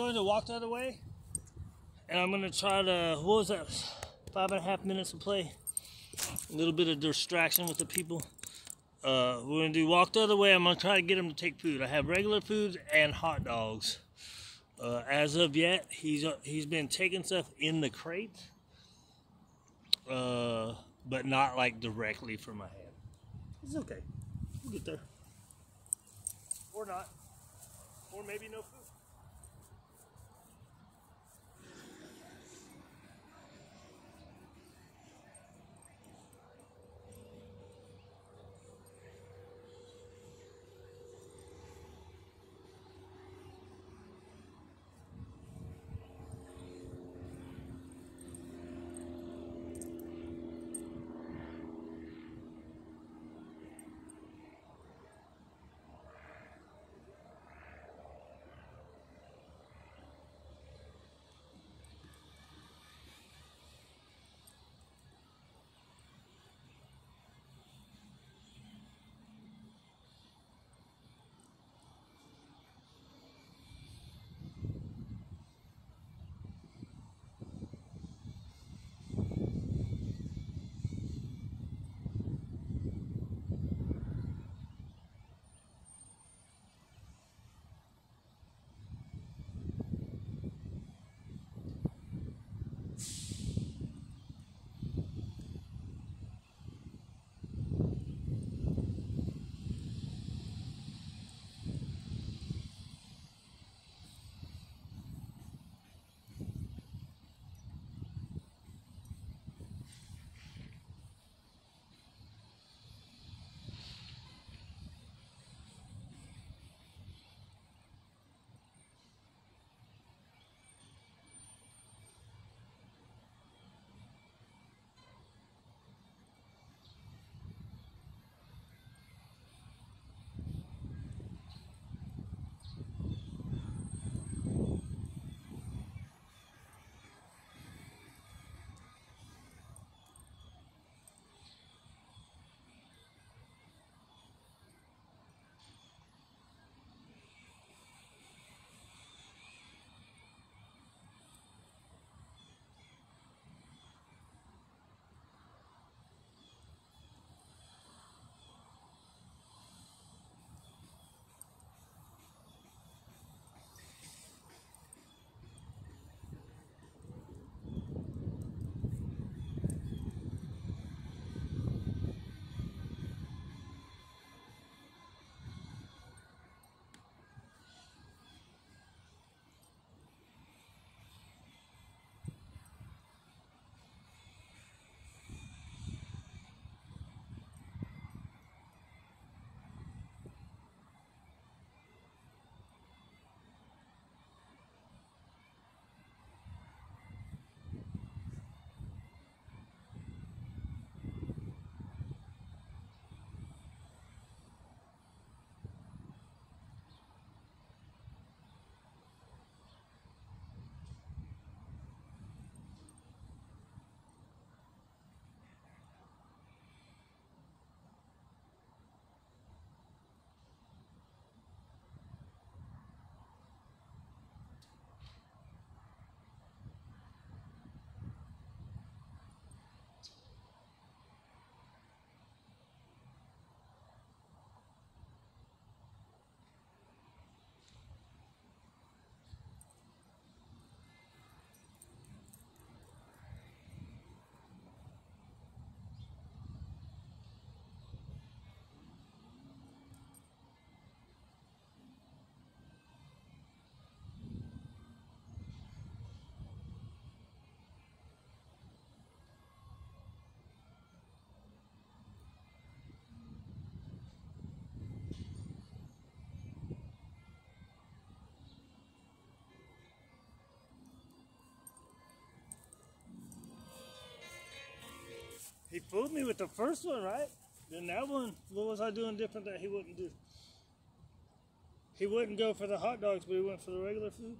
going to walk the other way, and I'm gonna try to. What was that? Five and a half minutes of play. A little bit of distraction with the people. Uh, we're gonna do walk the other way. I'm gonna try to get him to take food. I have regular foods and hot dogs. Uh, as of yet, he's uh, he's been taking stuff in the crate, uh, but not like directly from my hand. It's okay. We'll get there, or not, or maybe no food. He fooled me with the first one, right? Then that one, what was I doing different that he wouldn't do? He wouldn't go for the hot dogs, but he went for the regular food.